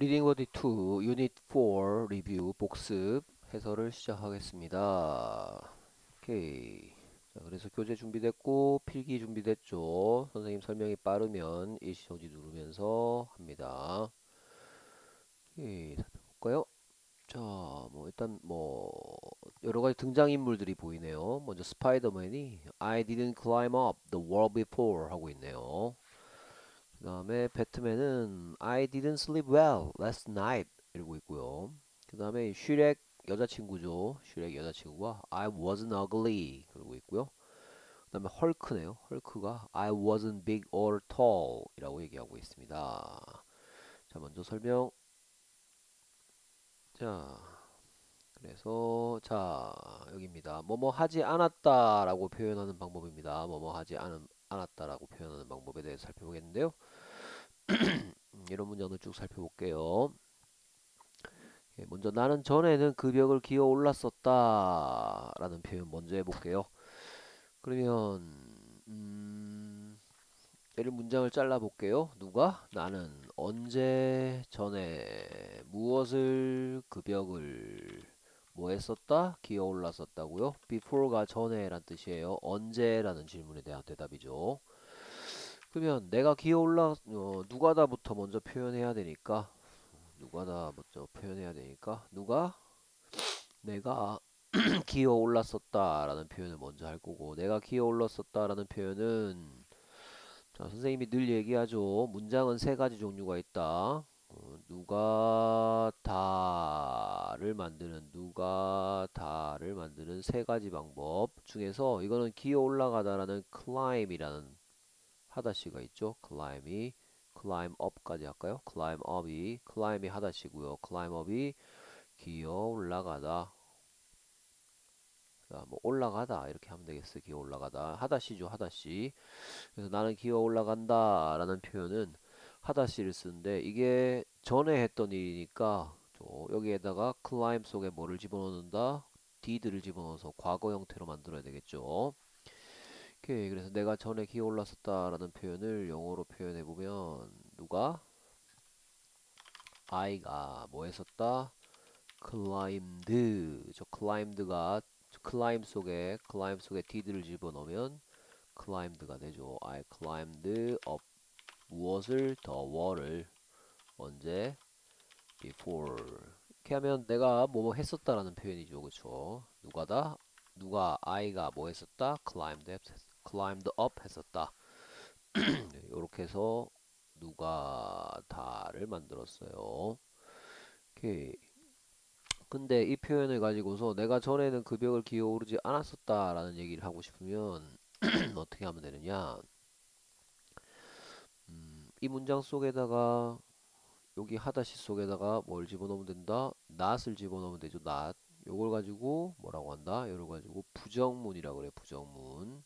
Reading Buddy 2 유닛 4 리뷰 복습 해설을 시작하겠습니다. 오케이. 자, 그래서 교재 준비됐고 필기 준비됐죠. 선생님 설명이 빠르면 일시정지 누르면서 합니다. 오케이. 살펴볼까요? 자, 뭐 일단 뭐 여러 가지 등장 인물들이 보이네요. 먼저 스파이더맨이 I didn't climb up the wall before 하고 있네요. 그 다음에 배트맨은 I didn't sleep well last night 이러고 있고요. 그 다음에 슈렉 여자친구죠. 슈렉 여자친구가 I wasn't ugly 그러고 있고요. 그 다음에 헐크네요. 헐크가 I wasn't big or tall 이라고 얘기하고 있습니다. 자 먼저 설명 자 그래서 자 여기입니다. 뭐뭐 하지 않았다 라고 표현하는 방법입니다. 뭐뭐 하지 않, 않았다 라고 표현하는 방법에 대해서 살펴보겠는데요. 이런 문장들 쭉 살펴볼게요. 예, 먼저 나는 전에는 그 벽을 기어 올랐었다 라는 표현 먼저 해볼게요. 그러면 음, 얘를 문장을 잘라볼게요. 누가? 나는 언제 전에 무엇을 그 벽을 뭐 했었다? 기어 올랐었다고요? before가 전에 란 뜻이에요. 언제 라는 질문에 대한 대답이죠. 그러면 내가 기어 올라 어, 누가다부터 먼저 표현해야 되니까? 누가다 먼저 표현해야 되니까? 누가? 내가 기어 올랐었다 라는 표현을 먼저 할 거고 내가 기어 올랐었다 라는 표현은 자 선생님이 늘 얘기하죠. 문장은 세 가지 종류가 있다. 어, 누가 다를 만드는 누가 다를 만드는 세 가지 방법 중에서 이거는 기어 올라가다라는 climb이라는 하다시가 있죠. climb이 climb up까지 할까요? climb up이 climb이 하다시고요. climb up이 기어 올라가다. 자, 뭐 올라가다 이렇게 하면 되겠어요. 기어 올라가다. 하다시죠. 하다시. 그래서 나는 기어 올라간다 라는 표현은 하다시를 쓰는데 이게 전에 했던 일이니까 여기에다가 climb 속에 뭐를 집어넣는다? did를 집어넣어서 과거 형태로 만들어야 되겠죠. 오케이 그래서 내가 전에 기어 올랐었다 라는 표현을 영어로 표현해 보면 누가? I가 뭐 했었다? climbed. 저 climbed가 climb 속에 climb 속에 did를 집어넣으면 climbed가 되죠. I climbed up 무엇을? 더 wall을 언제? before. 이렇게 하면 내가 뭐뭐 했었다라는 표현이죠. 그쵸? 누가다? 누가 I가 뭐 했었다? climbed up climbed up 했었다. 이렇게 해서 누가 다를 만들었어요. 오케이. 근데 이 표현을 가지고서 내가 전에는 그 벽을 기어오르지 않았었다 라는 얘기를 하고 싶으면 어떻게 하면 되느냐? 음, 이 문장 속에다가 여기 하다시 속에다가 뭘 집어넣으면 된다? not을 집어넣으면 되죠. not. 요걸 가지고 뭐라고 한다? 요걸 가지고 부정문이라고 그래. 부정문.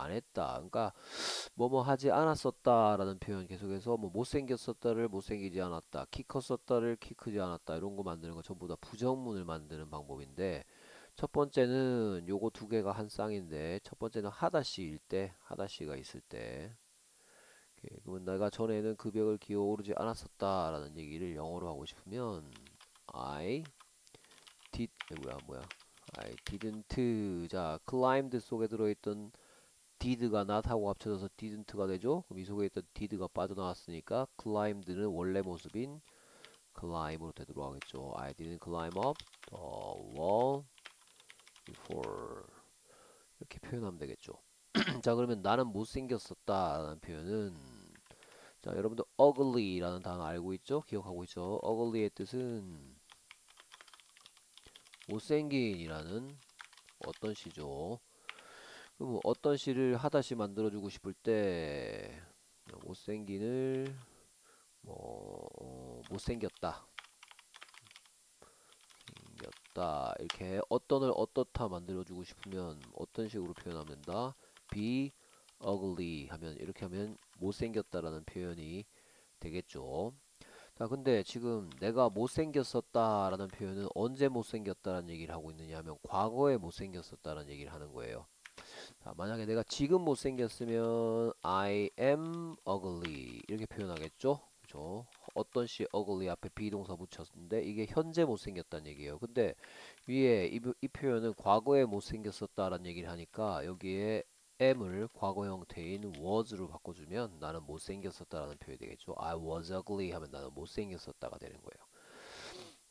안 했다. 그러니까 뭐뭐 하지 않았었다라는 표현 계속해서 뭐 못생겼었다를 못생기지 않았다. 키 컸었다를 키 크지 않았다. 이런 거 만드는 거 전부 다 부정문을 만드는 방법인데 첫 번째는 요거 두 개가 한 쌍인데 첫 번째는 하다시일 때 하다시가 있을 때 그러면 내가 전에는 그 벽을 기어 오르지 않았었다라는 얘기를 영어로 하고 싶으면 I did 뭐야 뭐야 I didn't 자 climbed 속에 들어있던 did가 not하고 합쳐져서 didn't가 되죠. 그럼 이 속에 있던 did가 빠져나왔으니까 climbed는 원래 모습인 climb으로 되도록 하겠죠. I didn't climb up the wall before 이렇게 표현하면 되겠죠. 자 그러면 나는 못생겼었다 라는 표현은 자 여러분들 ugly라는 단어 알고 있죠? 기억하고 있죠? ugly의 뜻은 못생긴이라는 어떤 시죠? 그럼 어떤 시를 하다시 만들어주고 싶을 때 못생긴을 뭐 어, 못생겼다. 생겼다. 이렇게 어떤을 어떻다 만들어주고 싶으면 어떤 식으로 표현하면 된다? be ugly 하면 이렇게 하면 못생겼다라는 표현이 되겠죠. 자 근데 지금 내가 못생겼었다 라는 표현은 언제 못생겼다라는 얘기를 하고 있느냐 하면 과거에 못생겼었다라는 얘기를 하는 거예요 자, 만약에 내가 지금 못생겼으면 I am ugly 이렇게 표현하겠죠? 그죠? 어떤 시 ugly 앞에 비동사 붙였는데 이게 현재 못생겼다는 얘기예요. 근데 위에 이, 이 표현은 과거에 못생겼었다라는 얘기를 하니까 여기에 am을 과거 형태인 was로 바꿔주면 나는 못생겼었다라는 표현이 되겠죠. I was ugly 하면 나는 못생겼었다가 되는 거예요.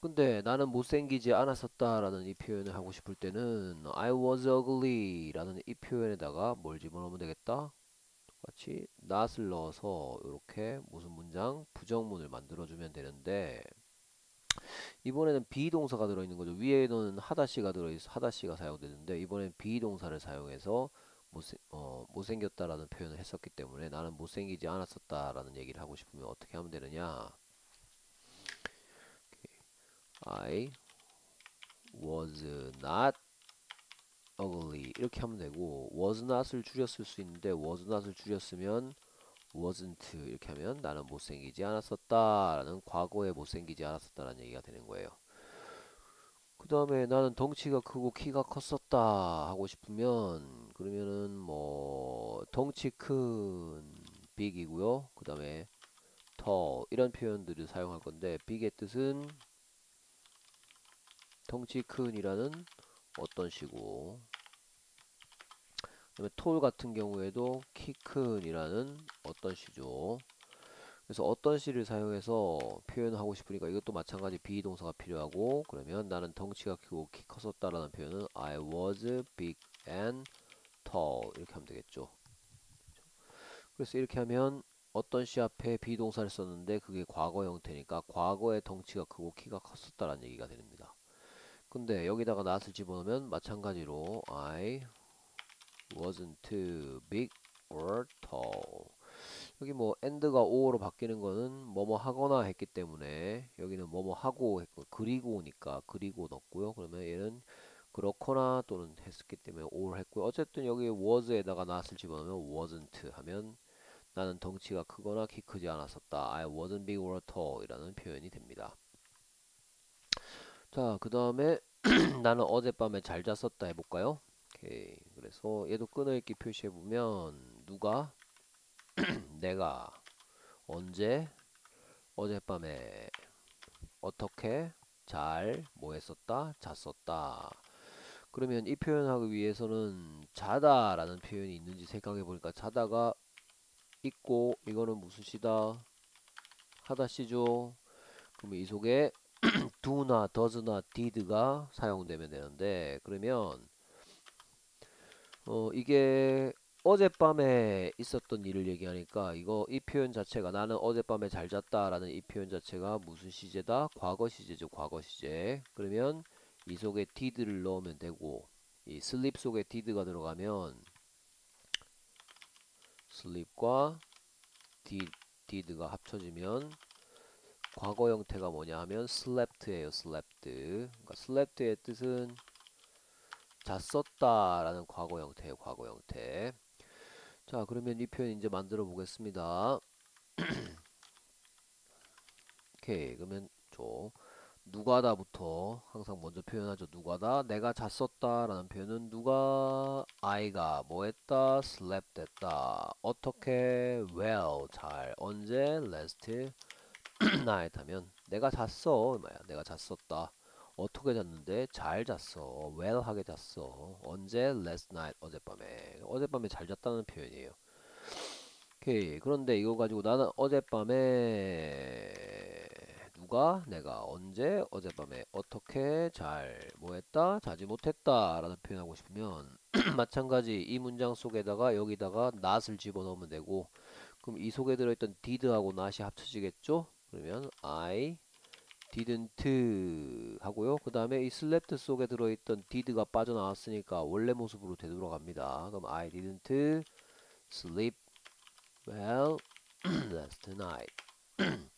근데 나는 못생기지 않았었다라는 이 표현을 하고 싶을 때는 I was ugly 라는 이 표현에다가 뭘 집어넣으면 되겠다? 똑같이 not을 넣어서 이렇게 무슨 문장 부정문을 만들어주면 되는데 이번에는 비동사가 들어있는 거죠. 위에는 하다시가 들어있어 하다시가 사용되는데 이번엔 비동사를 사용해서 못생, 어, 못생겼다라는 표현을 했었기 때문에 나는 못생기지 않았었다라는 얘기를 하고 싶으면 어떻게 하면 되느냐 I was not ugly. 이렇게 하면 되고 was not을 줄였을 수 있는데 was not을 줄였으면 wasn't 이렇게 하면 나는 못생기지 않았었다 라는 과거에 못생기지 않았었다 라는 얘기가 되는 거예요. 그 다음에 나는 덩치가 크고 키가 컸었다 하고 싶으면 그러면은 뭐 덩치 큰 big이고요. 그 다음에 tall. 이런 표현들을 사용할 건데 big의 뜻은 덩치 큰이라는 어떤 시고 그다음에 톨 같은 경우에도 키 큰이라는 어떤 시죠. 그래서 어떤 시를 사용해서 표현하고 싶으니까 이것도 마찬가지 비동사가 필요하고 그러면 나는 덩치가 크고 키 컸었다라는 표현은 I was big and tall 이렇게 하면 되겠죠. 그래서 이렇게 하면 어떤 시 앞에 비동사를 썼는데 그게 과거 형태니까 과거에 덩치가 크고 키가 컸었다라는 얘기가 됩니다. 근데 여기다가 not을 집어넣으면 마찬가지로 I wasn't too big or tall. 여기 뭐 and가 or로 바뀌는 거는 뭐뭐 하거나 했기 때문에 여기는 뭐뭐 하고 했고 그리고니까 그리고 넣었고요. 그러면 얘는 그렇거나 또는 했었기 때문에 or 했고요. 어쨌든 여기 was에다가 not을 집어넣으면 wasn't 하면 나는 덩치가 크거나 키 크지 않았었다. I wasn't big or tall 이라는 표현이 됩니다 자, 그 다음에 나는 어젯밤에 잘 잤었다 해볼까요? 오케이. 그래서 얘도 끊어읽기 표시해보면 누가? 내가 언제? 어젯밤에 어떻게? 잘 뭐 했었다? 잤었다. 그러면 이 표현하기 위해서는 자다 라는 표현이 있는지 생각해 보니까 자다가 있고 이거는 무슨 시다? 하다 시죠? 그러면 이 속에 do나 does나 did가 사용되면 되는데 그러면 어 이게 어젯밤에 있었던 일을 얘기하니까 이거 이 표현 자체가 나는 어젯밤에 잘 잤다 라는 이 표현 자체가 무슨 시제다? 과거 시제죠 과거 시제 그러면 이 속에 did를 넣으면 되고 이 sleep 속에 did가 들어가면 sleep과 did, did가 합쳐지면 과거 형태가 뭐냐 하면 slept예요. slept. 그러니까 slept의 뜻은 잤었다 라는 과거 형태예요. 과거 형태. 자 그러면 이 표현 이제 만들어 보겠습니다. 오케이 그러면 저 누가다부터 항상 먼저 표현하죠. 누가다 내가 잤었다 라는 표현은 누가 아이가 뭐했다 slept 했다 어떻게 well 잘 언제 last 나에 타면 내가 잤어. 뭐야 내가 잤었다. 어떻게 잤는데? 잘 잤어. well 하게 잤어. 언제? last night. 어젯밤에. 어젯밤에 잘 잤다는 표현이에요. 오케이. 그런데 이거 가지고 나는 어젯밤에 누가? 내가 언제? 어젯밤에 어떻게? 잘 뭐했다? 자지 못했다. 라는 표현하고 싶으면 마찬가지 이 문장 속에다가 여기다가 not을 집어넣으면 되고 그럼 이 속에 들어있던 did하고 not이 합쳐지겠죠 그러면 I didn't 하고요. 그 다음에 이 slept 속에 들어있던 did가 빠져나왔으니까 원래 모습으로 되돌아갑니다. 그럼 I didn't sleep well last night.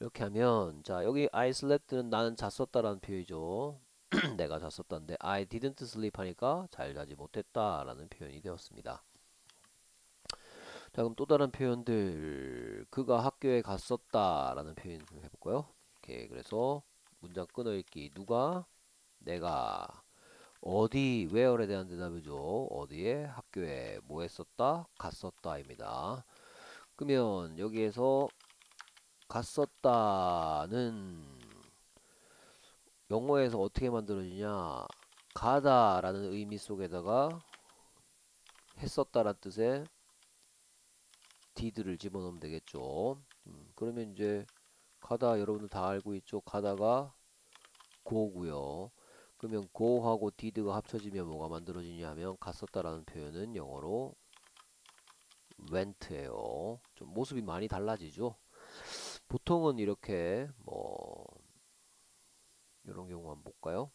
이렇게 하면 자 여기 I slept는 나는 잤었다라는 표현이죠. 내가 잤었다는데 I didn't sleep 하니까 잘 자지 못했다라는 표현이 되었습니다. 자 그럼 또 다른 표현들. 그가 학교에 갔었다 라는 표현 좀 해볼까요? 오케이 그래서 문장 끊어읽기. 누가? 내가. 어디 where에 대한 대답이죠. 어디에? 학교에. 뭐 했었다? 갔었다 입니다. 그러면 여기에서 갔었다는 영어에서 어떻게 만들어지냐? 가다 라는 의미 속에다가 했었다란 뜻의 did를 집어넣으면 되겠죠. 음, 그러면 이제 가다 여러분들 다 알고 있죠. 가다가 go고요. 그러면 go하고 did가 합쳐지면 뭐가 만들어지냐 하면 갔었다라는 표현은 영어로 went예요. 좀 모습이 많이 달라지죠. 보통은 이렇게 뭐 이런 경우 한번 볼까요?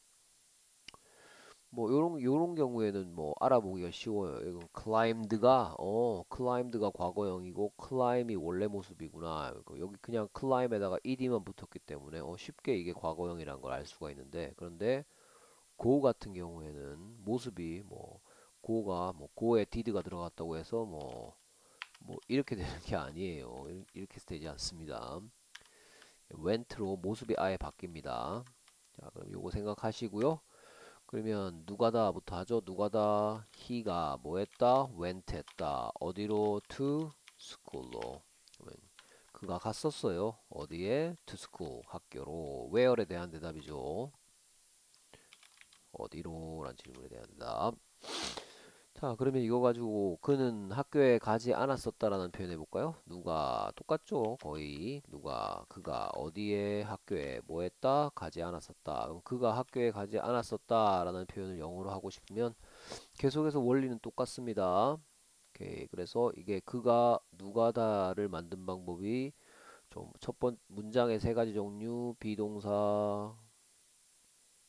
뭐 요런 요런 경우에는 뭐 알아보기가 쉬워요. 이건 climbed가 어 climbed가 과거형이고 climb이 원래 모습이구나. 여기 그냥 climb에다가 ed만 붙었기 때문에 어 쉽게 이게 과거형이라는 걸 알 수가 있는데 그런데 go 같은 경우에는 모습이 뭐 go가 뭐 go에 did가 들어갔다고 해서 뭐뭐 뭐 이렇게 되는 게 아니에요. 이렇게 되지 않습니다. went로 모습이 아예 바뀝니다. 자, 그럼 요거 생각하시고요. 그러면 누가다부터 하죠. 누가다 he가 뭐 했다? went 했다. 어디로? to school로. 그가 갔었어요. 어디에? to school 학교로. where에 대한 대답이죠. 어디로? 라는 질문에 대한 대답. 자 그러면 이거 가지고 그는 학교에 가지 않았었다라는 표현 해볼까요? 누가 똑같죠? 거의. 누가 그가 어디에 학교에 뭐 했다? 가지 않았었다. 그럼 그가 학교에 가지 않았었다라는 표현을 영어로 하고 싶으면 계속해서 원리는 똑같습니다. 오케이. 그래서 이게 그가 누가다를 만든 방법이 좀 첫 번 문장의 세 가지 종류 비동사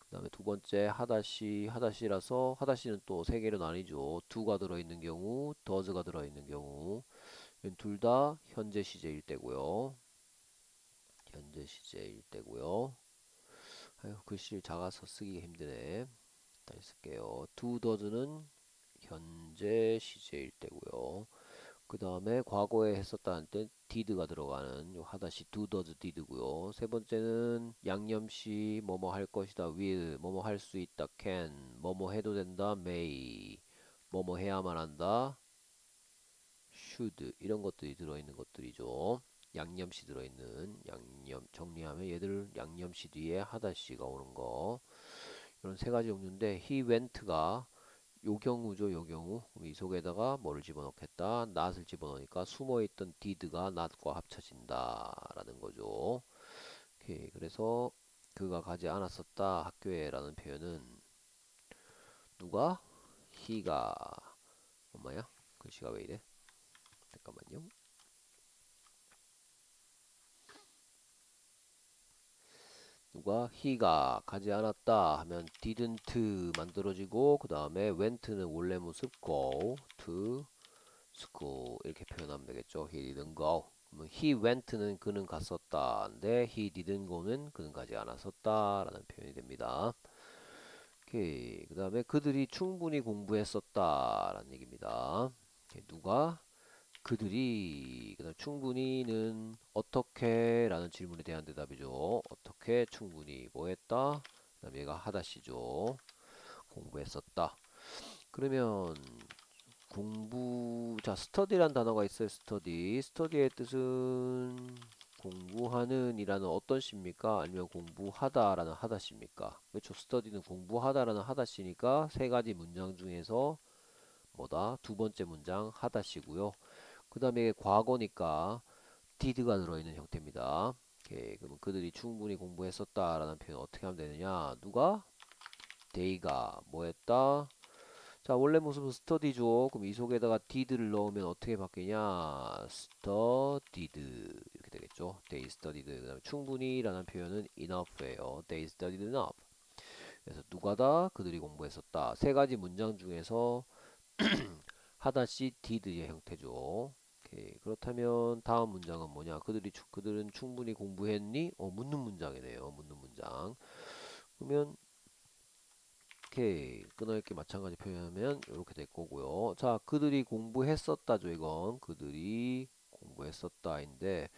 그 다음에 두 번째 하다시 하다시라서 하다시는 또 세 개로 나뉘죠. 두가 들어있는 경우 더즈가 들어있는 경우. 둘 다 현재 시제일 때고요. 현재 시제일 때고요. 아유 글씨 작아서 쓰기 힘드네. 다시 쓸게요. 두 더즈는 현재 시제일 때고요 그 다음에 과거에 했었다는 때 did가 들어가는 요 하다시 do does did고요. 세 번째는 양념시 뭐뭐 할 것이다 will 뭐뭐 할 수 있다 can 뭐뭐 해도 된다 may 뭐뭐 해야만 한다 should 이런 것들이 들어있는 것들이죠. 양념시 들어있는 양념 정리하면 얘들 양념시 뒤에 하다시가 오는 거 이런 세 가지 종류인데 he went가 요 경우죠 요 경우. 이 속에다가 뭐를 집어넣겠다? not을 집어넣으니까 숨어있던 did가 not과 합쳐진다 라는 거죠. 오케이. 그래서 그가 가지 않았었다 학교에 라는 표현은 누가? he가. 엄마야? 글씨가 왜 이래? 잠깐만요 누가 he가 가지 않았다 하면 didn't 만들어지고 그 다음에 went는 원래 모습 go to school 이렇게 표현하면 되겠죠. he didn't go. he went는 그는 갔었다. 근데 he didn't go는 그는 가지 않았었다 라는 표현이 됩니다. 오케이. 그 다음에 그들이 충분히 공부했었다 라는 얘기입니다. 누가 그들이 그다음 충분히는 어떻게 라는 질문에 대한 대답이죠. 어떻게 충분히 뭐 했다? 그다음 얘가 하다시죠. 공부했었다. 그러면 공부 자 스터디란 단어가 있어요. 스터디. 스터디의 뜻은 공부하는 이라는 어떤 시입니까? 아니면 공부하다라는 하다시입니까? 그렇죠. 스터디는 공부하다라는 하다시니까 세 가지 문장 중에서 뭐다? 두 번째 문장 하다시고요. 그 다음에 과거니까 did가 들어있는 형태입니다. 오케이, 그러면 그들이 충분히 공부했었다라는 표현 어떻게 하면 되느냐? 누가? they가 뭐 했다? 자, 원래 모습은 study죠. 그럼 이 속에다가 did를 넣으면 어떻게 바뀌냐? studied 이렇게 되겠죠. they studied. 그 다음에 충분히라는 표현은 enough예요. they studied enough. 그래서 누가다? 그들이 공부했었다. 세 가지 문장 중에서 하다시 did의 형태죠. 오케이. 그렇다면 다음 문장은 뭐냐? 그들이 그들은 충분히 공부했니? 어, 묻는 문장이네요. 묻는 문장. 그러면 오케이. 끊어읽기 마찬가지 표현하면 이렇게 될 거고요. 자, 그들이 공부했었다죠, 이건. 그들이 공부했었다인데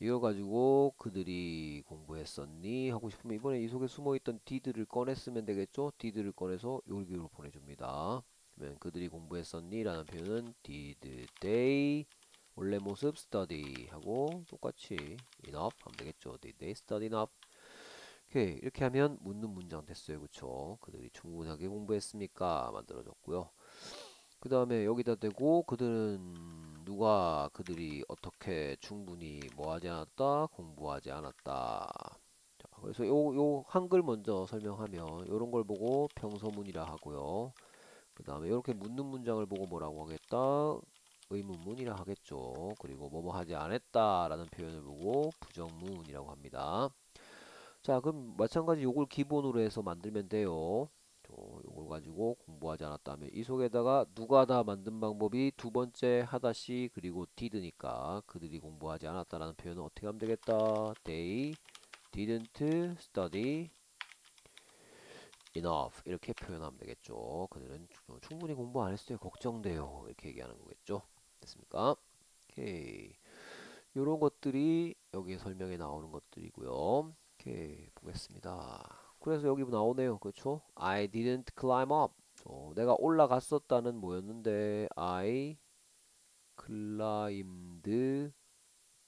이거 가지고 그들이 공부했었니? 하고 싶으면 이번에 이 속에 숨어있던 did를 꺼냈으면 되겠죠? did를 꺼내서 여기로 보내줍니다. 그러면 그들이 공부했었니? 라는 표현은 did they 원래 모습 study 하고 똑같이 enough 하면 되겠죠. Did they study enough? 오케이 이렇게 하면 묻는 문장 됐어요. 그쵸? 그들이 충분하게 공부했습니까? 만들어졌고요. 그 다음에 여기다 대고 그들은 누가 그들이 어떻게 충분히 뭐 하지 않았다? 공부하지 않았다. 자, 그래서 요, 요 한글 먼저 설명하면 요런 걸 보고 평서문이라 하고요. 그 다음에 이렇게 묻는 문장을 보고 뭐라고 하겠다? 의문문이라 하겠죠. 그리고 뭐뭐 하지 않았다 라는 표현을 보고 부정문이라고 합니다. 자 그럼 마찬가지 요걸 기본으로 해서 만들면 돼요. 요걸 가지고 공부하지 않았다면 이 속에다가 누가 다 만든 방법이 두 번째 하다시 그리고 did니까 그들이 공부하지 않았다라는 표현은 어떻게 하면 되겠다. They didn't study enough 이렇게 표현하면 되겠죠. 그들은 충분히 공부 안 했어요. 걱정돼요. 이렇게 얘기하는 거겠죠. 됐습니까? 오케이. 요런 것들이 여기 설명에 나오는 것들이고요. 오케이. 보겠습니다. 그래서 여기 나오네요. 그렇죠? I didn't climb up. 어, 내가 올라갔었다는 뭐였는데 I climbed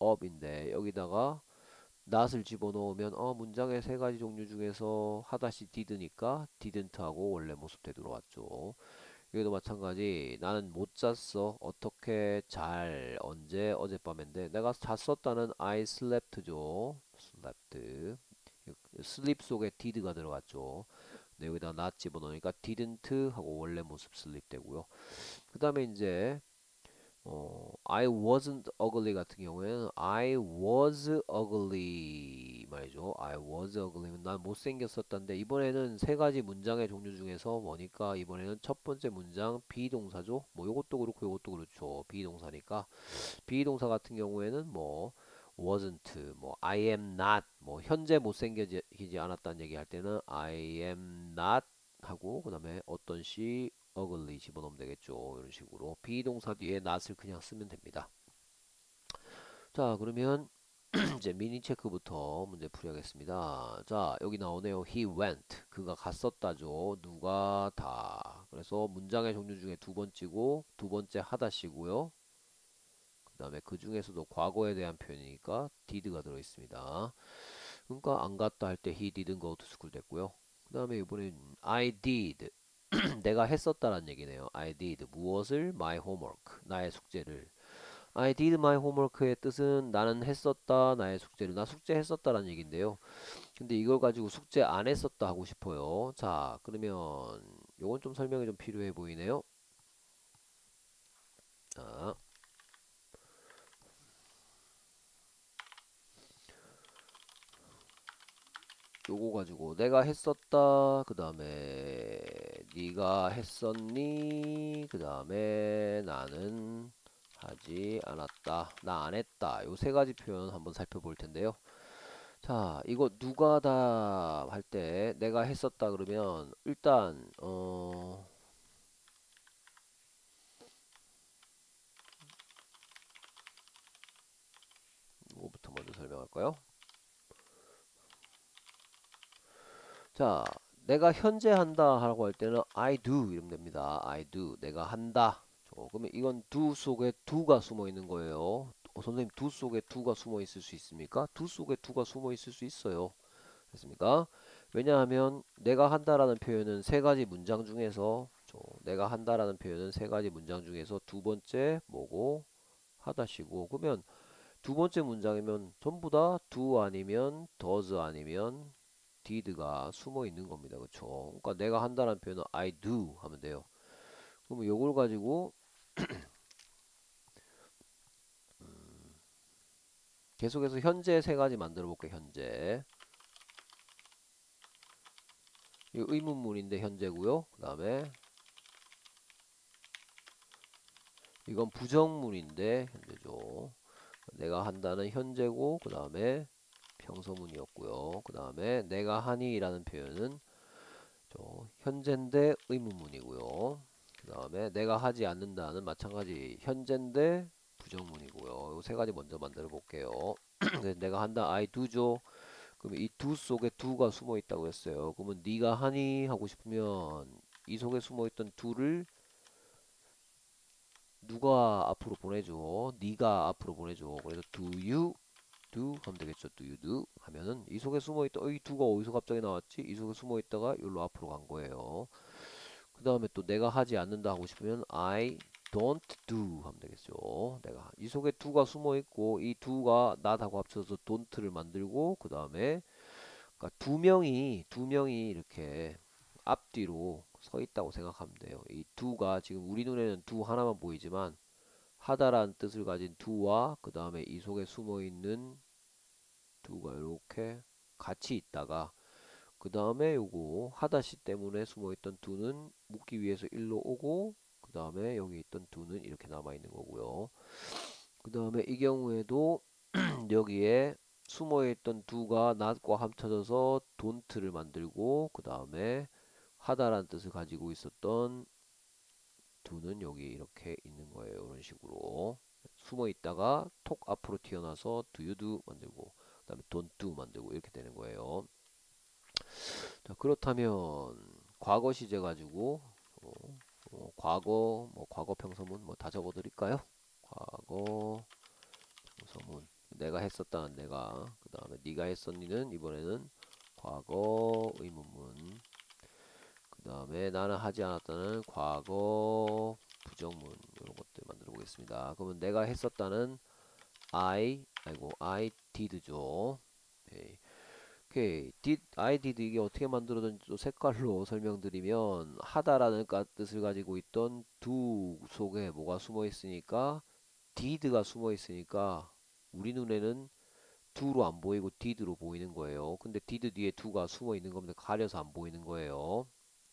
up인데 여기다가 not을 집어넣으면 어 문장의 세 가지 종류 중에서 하다시 did니까 didn't 하고 원래 모습 되돌아 왔죠. 여기도 마찬가지. 나는 못 잤어. 어떻게 잘 언제 어젯밤인데 내가 잤었다는 I slept죠. Slept. Sleep 속에 did가 들어갔죠. 네, 여기다 not 집어넣으니까 didn't 하고 원래 모습 sleep 되고요. 그 다음에 이제 어, I wasn't ugly 같은 경우에는 I was ugly 말이죠. I was ugly면 난 못생겼었던데 이번에는 세 가지 문장의 종류 중에서 뭐니까 이번에는 첫 번째 문장 be동사죠. 뭐 요것도 그렇고 요것도 그렇죠. be동사니까 be동사 같은 경우에는 뭐 wasn't 뭐 I am not 뭐 현재 못생기지 않았다는 얘기 할 때는 I am not 하고 그 다음에 어떤 시 ugly 집어넣으면 되겠죠. 이런 식으로 비동사 뒤에 not을 그냥 쓰면 됩니다. 자 그러면 이제 미니 체크부터 문제 풀이하겠습니다. 자 여기 나오네요. He went 그가 갔었다죠. 누가 다 그래서 문장의 종류 중에 두 번째고 두 번째 하다시고요. 그 다음에 그 중에서도 과거에 대한 표현이니까 did가 들어있습니다. 그러니까 안 갔다 할 때 he didn't go to school 됐고요. 그 다음에 이번엔 I did 내가 했었다는 얘기네요. I did 무엇을 my homework 나의 숙제를 I did my homework의 뜻은 나는 했었다 나의 숙제를 나 숙제 했었다라는 얘기인데요. 근데 이걸 가지고 숙제 안 했었다 하고 싶어요. 자 그러면 요건 좀 설명이 좀 필요해 보이네요. 자 요거 가지고 내가 했었다 그 다음에 네가 했었니? 그 다음에 나는 하지 않았다. 나 안 했다. 요 세 가지 표현 한번 살펴볼 텐데요. 자 이거 누가 다 할 때 내가 했었다 그러면 일단 어 이거부터 먼저 설명할까요? 자, 내가 현재 한다 하고 할 때는 I do 이러면 됩니다. I do. 내가 한다. 그러면 이건 do 속에 do가 숨어 있는 거예요. 어, 선생님 do 속에 do가 숨어 있을 수 있습니까? do 속에 do가 숨어 있을 수 있어요. 됐습니까? 왜냐하면 내가 한다라는 표현은 세 가지 문장 중에서 내가 한다라는 표현은 세 가지 문장 중에서 두 번째 뭐고 하다시고 그러면 두 번째 문장이면 전부 다 do 아니면 does 아니면 did가 숨어 있는 겁니다. 그쵸? 그러니까 내가 한다는 표현은 I do 하면 돼요. 그러면 요걸 가지고 음, 계속해서 현재 세 가지 만들어 볼게요. 현재 이 의문문인데 현재고요. 그 다음에 이건 부정문인데 현재죠. 내가 한다는 현재고 그 다음에 평서문이었고요. 그 다음에 내가 하니 라는 표현은 현재인데 의문문이고요. 그 다음에 내가 하지 않는다는 마찬가지 현재인데 부정문이고요. 이 세 가지 먼저 만들어 볼게요. 내가 한다 I do죠. 그러면 이 do 속에 do가 숨어 있다고 했어요. 그러면 네가 하니 하고 싶으면 이 속에 숨어 있던 do를 누가 앞으로 보내줘? 네가 앞으로 보내줘. 그래서 do you do 하면 되겠죠. do you do 하면은 이 속에 숨어 있다. 어, 이 do가 어디서 갑자기 나왔지? 이 속에 숨어 있다가 여기로 앞으로 간 거예요. 그 다음에 또 내가 하지 않는다 하고 싶으면 I don't do 하면 되겠죠. 내가 이 속에 do가 숨어 있고 이 do가 not하고 합쳐서 don't를 만들고 그 다음에 그러니까 두 명이 두 명이 이렇게 앞뒤로 서 있다고 생각하면 돼요. 이 do가 지금 우리 눈에는 do 하나만 보이지만 하다라는 뜻을 가진 do와 그 다음에 이 속에 숨어 있는 do가 이렇게 같이 있다가 그 다음에 요거 하다시 때문에 숨어있던 두는 묻기 위해서 일로 오고 그 다음에 여기 있던 두는 이렇게 남아있는 거고요. 그 다음에 이 경우에도 여기에 숨어있던 두가 not과 합쳐져서 don't를 만들고 그 다음에 하다라는 뜻을 가지고 있었던 두는 여기 이렇게 있는 거예요. 이런 식으로. 숨어 있다가 톡 앞으로 튀어나와서 do 만들고 그 다음에 do 만들고 이렇게 되는 거예요. 자 그렇다면 과거 시제 가지고 어, 어, 과거 뭐 과거 평서문 뭐 다 적어 드릴까요? 과거 평서문. 내가 했었다는 내가. 그 다음에 네가 했었니는 이번에는 과거 의문문 그 다음에 나는 하지 않았다는 과거 부정문 이런 것들 만들어 보겠습니다. 그러면 내가 했었다는 I 아이고 I did죠. 네. 오케이. Did, I did 이게 어떻게 만들어졌는지 또 색깔로 설명드리면 하다라는 뜻을 가지고 있던 do 속에 뭐가 숨어 있으니까 did가 숨어 있으니까 우리 눈에는 do로 안 보이고 did로 보이는 거예요. 근데 did 뒤에 do가 숨어 있는 겁니다. 가려서 안 보이는 거예요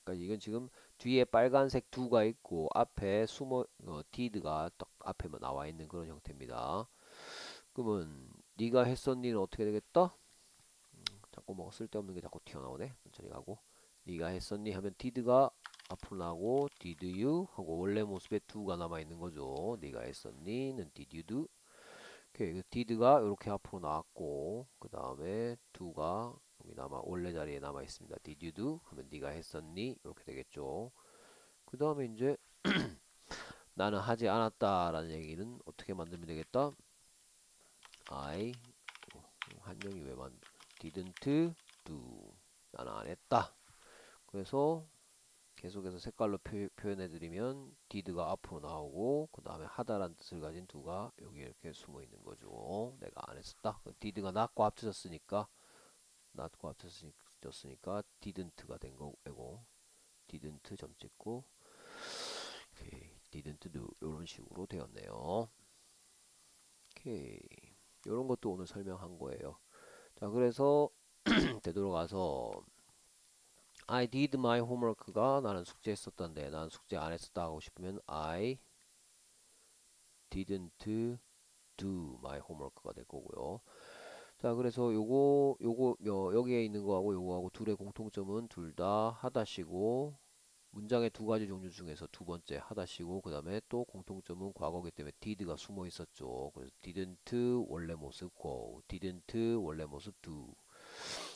그러니까 이건 지금 뒤에 빨간색 do가 있고 앞에 숨어 어, did가 딱 앞에만 나와 있는 그런 형태입니다. 그러면 네가 했었니는 어떻게 되겠다? 자꾸 뭐 쓸데없는 게 자꾸 튀어나오네. 천천히 가고. 네가 했었니? 하면 did가 앞으로 나오고 did you? 하고 원래 모습에 do가 남아 있는 거죠. 네가 했었니는 did you do? 오케이. did가 이렇게 앞으로 나왔고 그 다음에 여기 남아 원래 자리에 남아 있습니다. Did you do? 하면 네가 했었니? 이렇게 되겠죠. 그 다음에 이제 나는 하지 않았다 라는 얘기는 어떻게 만들면 되겠다? I 한정이 왜 만들 didn't do. 나는 안 했다. 그래서 계속해서 색깔로 표, 현해드리면 did가 앞으로 나오고 그 다음에 하다란 뜻을 가진 do가 여기 이렇게 숨어 있는 거죠. 내가 안 했었다. did가 not과 합쳐졌으니까 not과 합쳐졌으니까 didn't가 된 거고 didn't 점 찍고 오케이 didn't do 이런 식으로 되었네요. 오케이 이런 것도 오늘 설명한 거예요. 자 그래서 되돌아가서 I did my homework가 나는 숙제했었던데 나는 숙제 안 했었다 하고 싶으면 I didn't do my homework가 될 거고요 자 그래서 요거 요거 여기에 있는 거하고 요거하고 둘의 공통점은 둘 다 하다시고 문장의 두 가지 종류 중에서 두 번째 하다시고 그 다음에 또 공통점은 과거기 때문에 did가 숨어 있었죠. 그래서 didn't 원래 모습 go, didn't 원래 모습 do.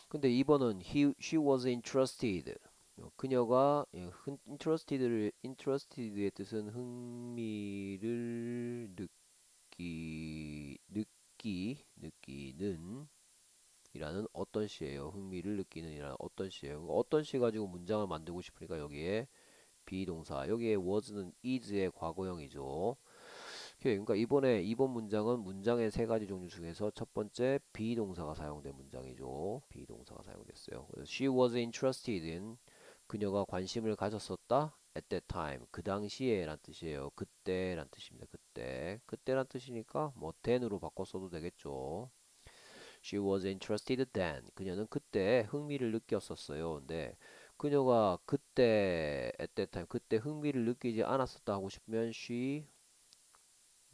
근데 2번은 he, she was interested. 그녀가 interested를 interested의 뜻은 흥미를 느끼 느끼 느끼는 이라는 어떤 시예요. 흥미를 느끼는 이라는 어떤 시예요. 어떤 시 가지고 문장을 만들고 싶으니까 여기에 비동사 여기에 was는 is의 과거형이죠. 그러니까 이번에 이번 문장은 문장의 세 가지 종류 중에서 첫 번째 비동사가 사용된 문장이죠. 비동사가 사용됐어요. She was interested in 그녀가 관심을 가졌었다. at that time 그 당시에 란 뜻이에요. 그때 란 뜻입니다. 그때 그때 란 뜻이니까 뭐 then으로 바꿔 써도 되겠죠. She was interested then. 그녀는 그때 흥미를 느꼈었어요. 근데 그녀가 그때 at that time 그때 흥미를 느끼지 않았었다 하고 싶으면 she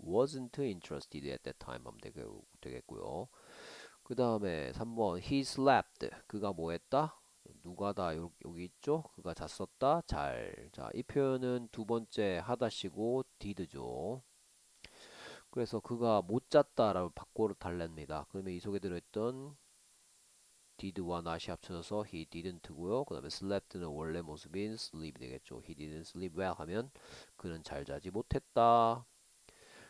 wasn't interested at that time 하면 되겠고요. 그 다음에 3번 he slept. 그가 뭐 했다? 누가다 여기 있죠? 그가 잤었다. 잘. 자, 이 표현은 두 번째 하다시고 did죠. 그래서 그가 못 잤다라고 바꿔 달랍니다. 그러면 이 속에 들어있던 did와 not이 합쳐져서 he didn't고요. 그 다음에 slept는 원래 모습인 sleep 되겠죠. he didn't sleep well 하면 그는 잘 자지 못했다.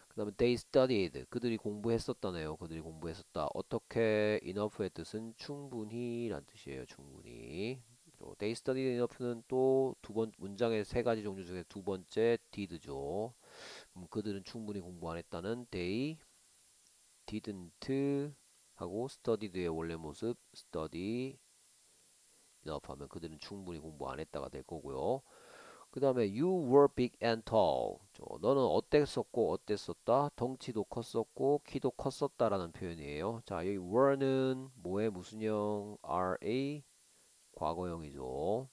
그 다음에 they studied 그들이 공부했었다네요 그들이 공부했었다 어떻게 enough의 뜻은 충분히 란 뜻이에요 충분히 they studied enough는 또 두 번 문장의 세 가지 종류 중에 두 번째 did죠 그럼 그들은 충분히 공부 안 했다는 they didn't 하고 studied의 원래 모습 study enough 하면 그들은 충분히 공부 안 했다가 될 거고요. 그 다음에 you were big and tall. 너는 어땠었고 어땠었다? 덩치도 컸었고 키도 컸었다라는 표현이에요. 자 여기 were는 뭐의 무슨 형? RA 과거형이죠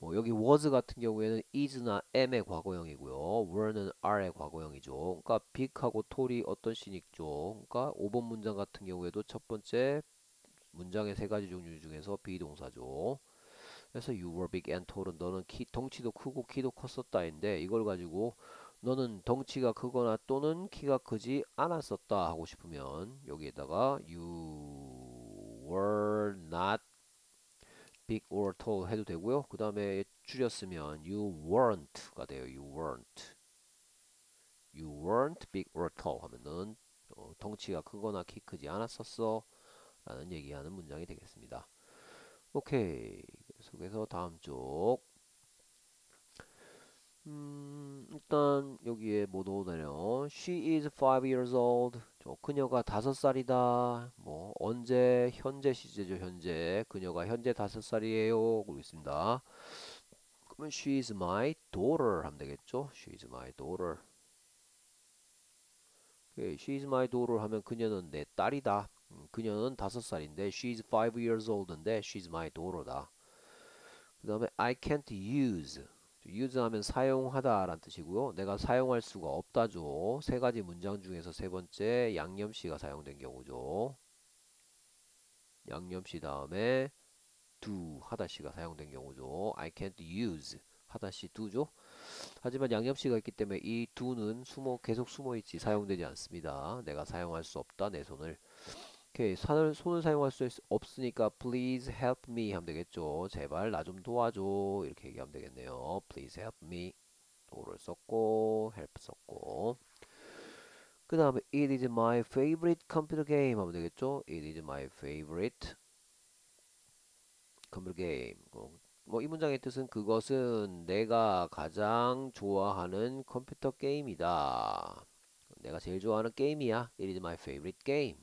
뭐 여기 was 같은 경우에는 is나 am의 과거형이고요. were는 are의 과거형이죠. 그러니까 big하고 tall이 어떤 신익죠? 그러니까 5번 문장 같은 경우에도 첫 번째 문장의 세 가지 종류 중에서 비동사죠. 그래서 you were big and tall은 너는 키, 덩치도 크고 키도 컸었다인데 이걸 가지고 너는 덩치가 크거나 또는 키가 크지 않았었다 하고 싶으면 여기에다가 you were not big or tall 해도 되고요. 그 다음에 줄였으면 you weren't가 돼요. you weren't you weren't big or tall 하면 너는 어, 덩치가 크거나 키 크지 않았었어 라는 얘기하는 문장이 되겠습니다. 오케이 계속해서 다음 쪽 음, 일단 여기에 뭐 넣어내려 She is 5 years old 저 그녀가 다섯 살이다 뭐 언제 현재 시제죠 현재 그녀가 현재 다섯 살이에요 그러고 있습니다 그러면 she is my daughter 하면 되겠죠 she is my daughter 오케이, she is my daughter 하면 그녀는 내 딸이다 음, 그녀는 다섯 살인데 she's 5 years old인데 she's my daughter다 그 다음에 I can't use use 하면 사용하다 라는 뜻이고요. 내가 사용할 수가 없다죠. 세 가지 문장 중에서 세 번째 양념시가 사용된 경우죠. 양념시 다음에 do 하다시가 사용된 경우죠. I can't use 하다시 do죠. 하지만 양념시가 있기 때문에 이 do는 숨어 계속 숨어있지 사용되지 않습니다. 내가 사용할 수 없다 내 손을 오케이 손을, 손을 사용할 수 없으니까 please help me 하면 되겠죠 제발 나 좀 도와줘 이렇게 얘기하면 되겠네요 please help me 도를 썼고 help 썼고 그 다음에 it is my favorite computer game 하면 되겠죠 it is my favorite computer game 뭐 이 문장의 뜻은 그것은 내가 가장 좋아하는 컴퓨터 게임이다 내가 제일 좋아하는 게임이야 it is my favorite game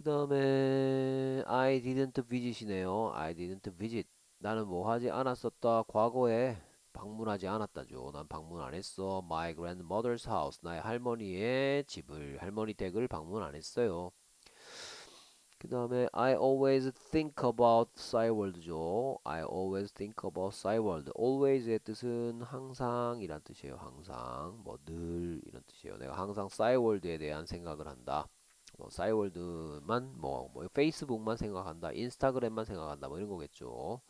그 다음에 I didn't visit이네요. I didn't visit. 나는 뭐 하지 않았었다. 과거에 방문하지 않았다죠. 난 방문 안 했어. My grandmother's house. 나의 할머니의 집을, 할머니 댁을 방문 안 했어요. 그 다음에 I always think about Cyworld죠. I always think about Cyworld. always의 뜻은 항상 이란 뜻이에요. 항상 뭐 늘 이런 뜻이에요. 내가 항상 Cyworld에 대한 생각을 한다. 뭐 싸이월드만 뭐, 뭐 페이스북만 생각한다 인스타그램만 생각한다 뭐 이런 거겠죠.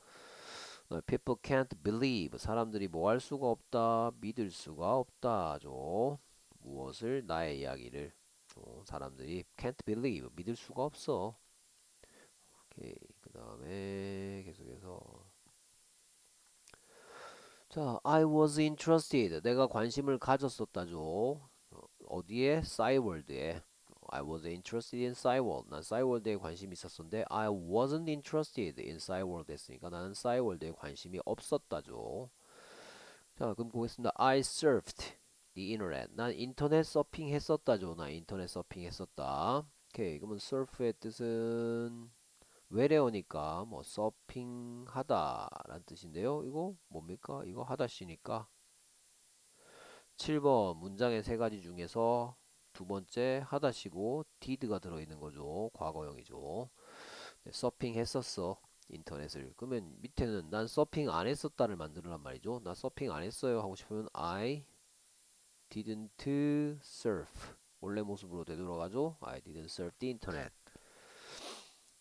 people can't believe. 사람들이 뭐 할 수가 없다 믿을 수가 없다죠. 무엇을? 나의 이야기를. 어, 사람들이 can't believe 믿을 수가 없어. 오케이 그 다음에 계속해서. 자 I was interested. 내가 관심을 가졌었다죠. 어, 어디에? 싸이월드에 I was interested in Cyworld. 난 Cyworld에 관심이 있었었는데 I wasn't interested in Cyworld 했으니까 나는 Cyworld에 관심이 없었다죠. 자, 그럼 보겠습니다. I surfed the internet. 난 인터넷 서핑 했었다죠. 나 인터넷 서핑 했었다. 오케이. 그러면 surf의 뜻은 외래어니까 뭐 서핑하다 라는 뜻인데요. 이거 뭡니까? 이거 하다시니까 7번 문장의 세 가지 중에서 두 번째 하다시고 did가 들어있는 거죠. 과거형이죠. 네, 서핑 했었어. 인터넷을. 그러면 밑에는 난 서핑 안 했었다를 만들란 말이죠. 나 서핑 안 했어요 하고 싶으면 I didn't surf. 원래 모습으로 되돌아가죠. I didn't surf the internet.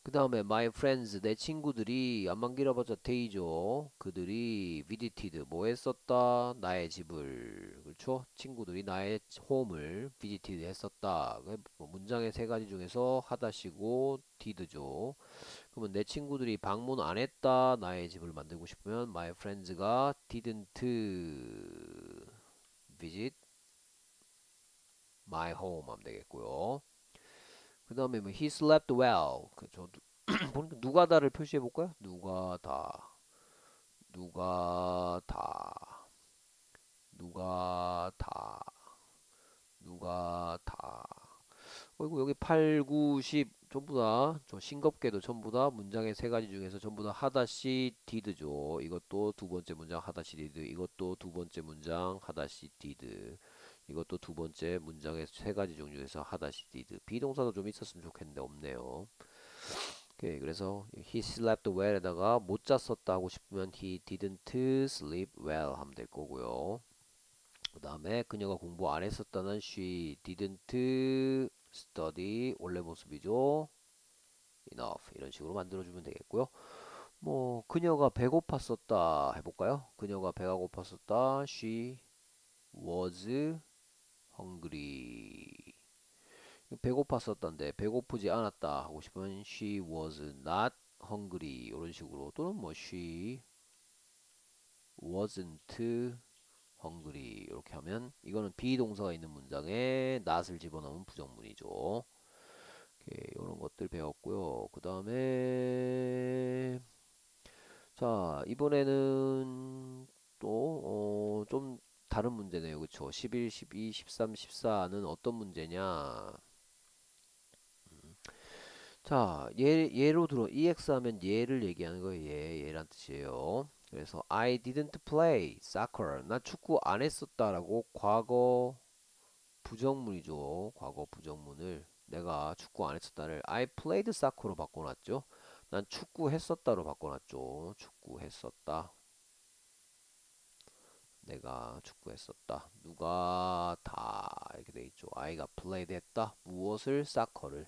그 다음에 my friends 내 친구들이 안만 길어봤자 데이죠. 그들이 visited 뭐 했었다? 나의 집을 그렇죠? 친구들이 나의 홈을 visited 했었다. 뭐 문장의 세 가지 중에서 하다시고 did죠. 그러면 내 친구들이 방문 안 했다. 나의 집을 만들고 싶으면 my friends가 didn't visit my home 하면 되겠고요. 그 다음에 뭐 he slept well. 그저 보니까 누가 다를 표시해 볼까요? 누가 다. 누가 다. 누가 다. 누가다. 어이구 여기 8, 9, 10 전부 다, 저 싱겁게도 전부 다 문장의 세 가지 중에서 전부 다 하다시 did죠. 이것도 두 번째 문장 하다시 did. 이것도 두 번째 문장 하다시 did. 이것도 두 번째 문장의 세 가지 종류에서 하다시 did. be동사도 좀 있었으면 좋겠는데 없네요. 오케이, 그래서 he slept well에다가 못 잤었다 하고 싶으면 he didn't sleep well 하면 될 거고요. 그 다음에 그녀가 공부 안 했었다는 she didn't study 원래 모습이죠. enough 이런 식으로 만들어주면 되겠고요. 뭐 그녀가 배고팠었다 해볼까요? 그녀가 배가 고팠었다. she was hungry 배고팠었던데 배고프지 않았다 하고 싶으면 she was not hungry 이런 식으로 또는 뭐 she wasn't hungry 이렇게 하면 이거는 비동사가 있는 문장에 not을 집어넣으면 부정문이죠. 이런 것들 배웠고요. 그 다음에 자 이번에는 또좀 어, 다른 문제네요. 그쵸? 11, 12, 13, 14는 어떤 문제냐? 음. 자, 예, 예로 들어 EX 하면 예를 얘기하는 거예요. 예, 예란 뜻이에요. 그래서 I didn't play soccer. 나 축구 안 했었다라고 과거 부정문이죠. 과거 부정문을 내가 축구 안 했었다를 I played soccer로 바꿔놨죠. 난 축구 했었다로 바꿔놨죠. 축구 했었다. 내가 축구했었다. 누가 다 이렇게 돼 있죠. 아이가 played 했다. 무엇을 사커를.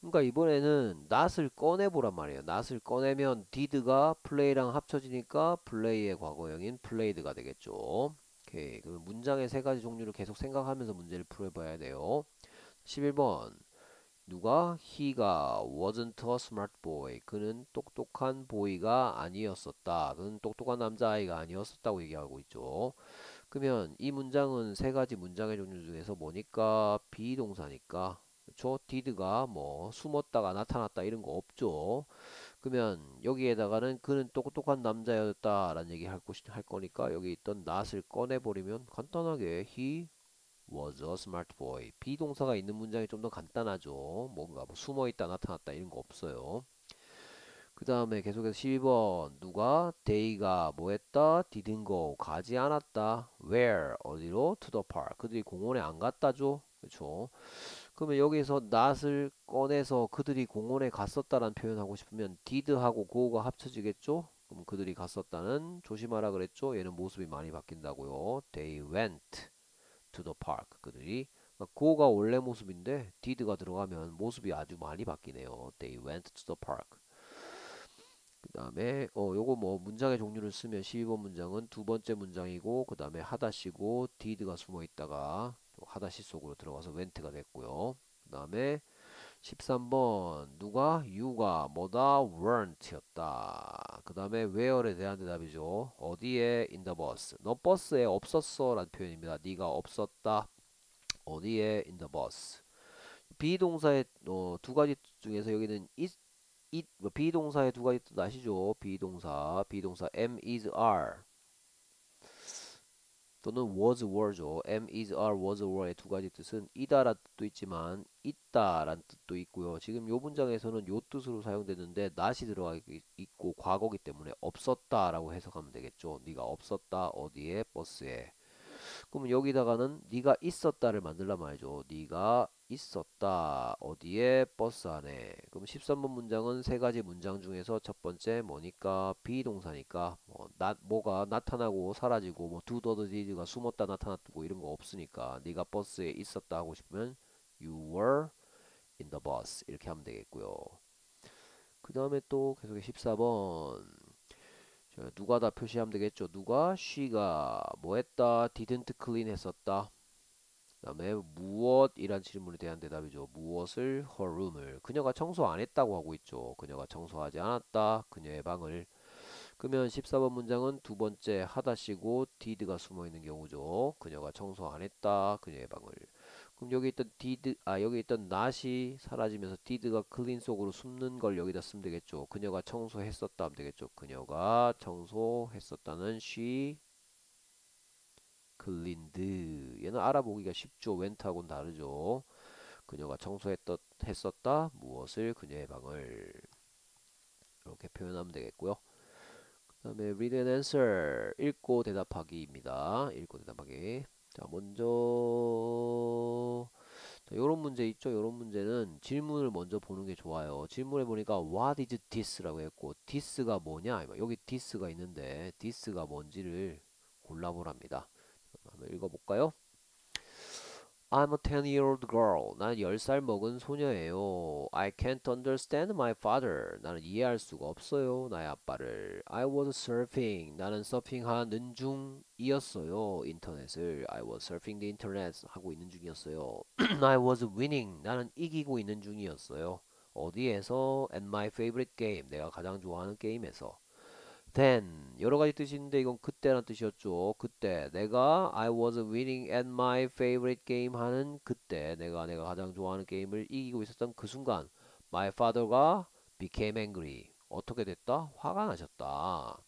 그러니까 이번에는 not을 꺼내보란 말이에요. not을 꺼내면 did가 play랑 합쳐지니까 play의 과거형인 played가 되겠죠. 오케이. 그럼 문장의 세 가지 종류를 계속 생각하면서 문제를 풀어봐야 돼요. 11번 누가? He가 wasn't a smart boy. 그는 똑똑한 boy가 아니었었다. 그는 똑똑한 남자아이가 아니었었다고 얘기하고 있죠. 그러면 이 문장은 세 가지 문장의 종류 중에서 뭐니까? be동사니까. 그쵸? did가 뭐 숨었다가 나타났다 이런 거 없죠. 그러면 여기에다가는 그는 똑똑한 남자였다 라는 얘기 할, 것이, 할 거니까 여기 있던 not을 꺼내버리면 간단하게 he was a smart boy. 비동사가 있는 문장이 좀 더 간단하죠. 뭔가 뭐 숨어있다, 나타났다 이런 거 없어요. 그 다음에 계속해서 12번. 누가 데이가 뭐했다 didn't go 가지 않았다 where 어디로 to the park. 그들이 공원에 안 갔다죠. 그렇죠? 그러면 여기서 not을 꺼내서 그들이 공원에 갔었다라는 표현하고 싶으면 did하고 go가 합쳐지겠죠? 그럼 그들이 갔었다는 조심하라 그랬죠? 얘는 모습이 많이 바뀐다고요. They went to the park. 그들이 그러니까 go가 원래 모습인데 did가 들어가면 모습이 아주 많이 바뀌네요. They went to the park. 그 다음에 어 요거 뭐 문장의 종류를 쓰면 12번 문장은 두 번째 문장이고 그 다음에 하다시고 did가 숨어 있다가 하다시 속으로 들어가서 went가 됐고요. 그 다음에 13번. 누가? you가. 뭐다? weren't 였다. 그 다음에 where에 대한 대답이죠. 어디에? in the bus. 너 버스에 없었어. 라는 표현입니다. 네가 없었다. 어디에? in the bus. be동사의 어, 두 가지 중에서 여기는 is, it, 뭐 be동사의 두 가지 뜻 아시죠? be동사. be동사 am is are 또는 was were죠. am, is, are, was, were의 두 가지 뜻은 이다란 뜻도 있지만 있다란 뜻도 있고요. 지금 요 문장에서는 요 뜻으로 사용되는데 not이 들어가 있고 과거기 때문에 없었다라고 해석하면 되겠죠. 네가 없었다 어디에 버스에 그러면 여기다가는 네가 있었다를 만들란 말이죠. 네가 있었다. 어디에? 버스 안에. 그럼 13번 문장은 세 가지 문장 중에서 첫 번째 뭐니까? be동사니까 뭐 나, 뭐가 나타나고 사라지고 뭐 did가 숨었다 나타났고 이런 거 없으니까 네가 버스에 있었다 하고 싶으면 you were in the bus 이렇게 하면 되겠고요. 그 다음에 또 계속 14번 누가 다 표시하면 되겠죠. 누가 she가 뭐 했다? didn't clean 했었다. 그 다음에 무엇이란 질문에 대한 대답이죠. 무엇을 her room을 그녀가 청소 안 했다고 하고 있죠. 그녀가 청소하지 않았다. 그녀의 방을 그러면 14번 문장은 두 번째 하다시고 did가 숨어 있는 경우죠. 그녀가 청소 안 했다. 그녀의 방을 그럼 여기 있던 did 아 여기 있던 not이 사라지면서 did가 clean 속으로 숨는 걸 여기다 쓰면 되겠죠. 그녀가 청소했었다 하면 되겠죠. 그녀가 청소했었다는 she cleaned 얘는 알아보기가 쉽죠. went하고는 다르죠. 그녀가 청소했었다 무엇을 그녀의 방을 이렇게 표현하면 되겠고요. 그 다음에 read and answer 읽고 대답하기입니다. 읽고 대답하기 자 먼저 자, 요런 문제 있죠. 요런 문제는 질문을 먼저 보는 게 좋아요. 질문해 보니까 what is this라고 했고 this가 뭐냐 여기 this가 있는데 this가 뭔지를 골라보랍니다. 한번 읽어볼까요? I'm a 10-year-old girl. 나는 10살 먹은 소녀예요. I can't understand my father. 나는 이해할 수가 없어요. 나의 아빠를. I was surfing. 나는 서핑하는 중이었어요. 인터넷을. I was surfing the internet 하고 있는 중이었어요. I was winning. 나는 이기고 있는 중이었어요. 어디에서? At my favorite game. 내가 가장 좋아하는 게임에서. Then 여러 가지 있는데 이건 그때란 뜻이었죠. 그때 내가 I was winning at my favorite game 하는 그때 내가 내가 가장 좋아하는 게임을 이기고 있었던 그 순간 my father가 became angry. 어떻게 됐다? 화가 나셨다.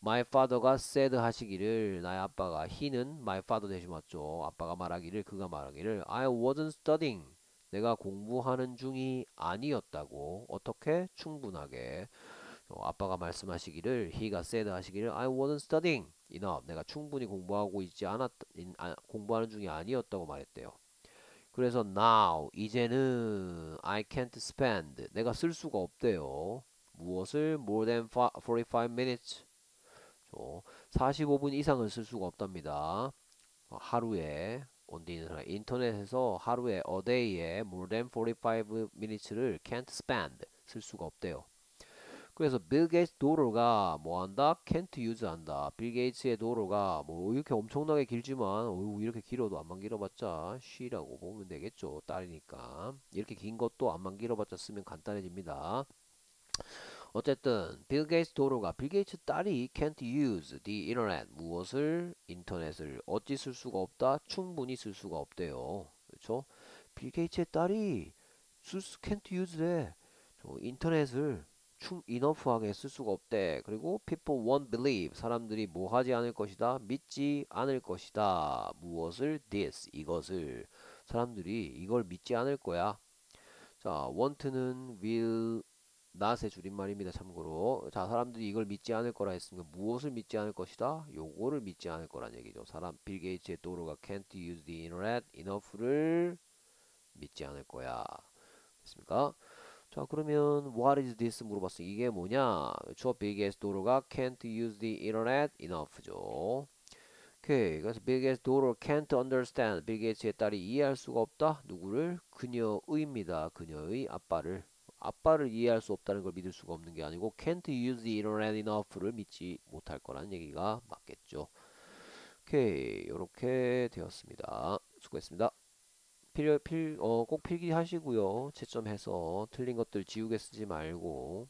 my father가 said 하시기를 나의 아빠가 he는 my father 대신 맞죠. 아빠가 말하기를 그가 말하기를 I wasn't studying. 내가 공부하는 중이 아니었다고 어떻게 충분하게 어, 아빠가 말씀하시기를 he가 said 하시기를 I wasn't studying enough 내가 충분히 공부하고 있지 않았 아, 공부하는 중이 아니었다고 말했대요. 그래서 now 이제는 I can't spend 내가 쓸 수가 없대요. 무엇을 more than 45 minutes 45분 이상을 쓸 수가 없답니다. 어, 하루에 the 인터넷에서 하루에 a day에 more than 45 minutes를 can't spend 쓸 수가 없대요. 그래서 빌 게이츠 daughter가 뭐 한다? can't use 한다. 빌 게이츠의 daughter가 뭐 이렇게 엄청나게 길지만 이렇게 길어도 암만 길어봤자 she라고 보면 되겠죠. 딸이니까. 이렇게 긴 것도 암만 길어봤자 she면 간단해집니다. 어쨌든 빌 게이츠 daughter가 빌 게이츠 딸이 can't use the internet 무엇을 인터넷을 어찌 쓸 수가 없다 충분히 쓸 수가 없대요 그렇죠 빌 게이츠의 딸이 can't use래 인터넷을 충 enough하게 쓸 수가 없대. 그리고 people won't believe 사람들이 뭐 하지 않을 것이다. 믿지 않을 것이다. 무엇을 this 이것을 사람들이 이걸 믿지 않을 거야. 자, want는 will not의 줄임말입니다. 참고로. 자, 사람들이 이걸 믿지 않을 거라 했으니까 무엇을 믿지 않을 것이다? 요거를 믿지 않을 거란 얘기죠. 사람 빌 게이츠의 도로가 can't use the internet enough를 믿지 않을 거야. 됐습니까? 자 그러면 what is this 물어봤어 이게 뭐냐 저 biggest daughter가 can't use the internet enough죠 오케이 그래서 biggest daughter can't understand biggest의 딸이 이해할 수가 없다 누구를 그녀의입니다 그녀의 아빠를 아빠를 이해할 수 없다는 걸 믿을 수가 없는 게 아니고 can't use the internet enough를 믿지 못할 거라는 얘기가 맞겠죠 오케이 이렇게 되었습니다 수고했습니다 필요 필, 어, 꼭 필기하시고요. 채점해서 틀린 것들 지우개 쓰지 말고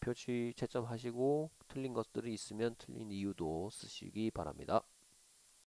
표시 채점하시고 틀린 것들이 있으면 틀린 이유도 쓰시기 바랍니다.